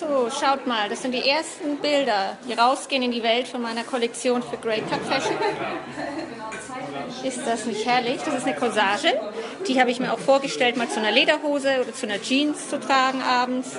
So, schaut mal, das sind die ersten Bilder, die rausgehen in die Welt von meiner Kollektion für Grey Cup Fashion. Ist das nicht herrlich? Das ist eine Corsage. Die habe ich mir auch vorgestellt, mal zu einer Lederhose oder zu einer Jeans zu tragen abends.